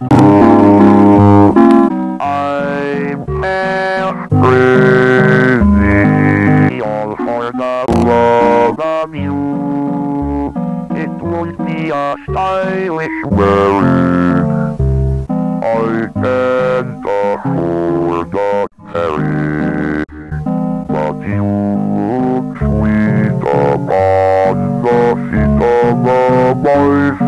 out. I'm crazy. All for the love of you. It would be a stylish wedding. I can't afford a carry. But you sweet upon the seat of the boys.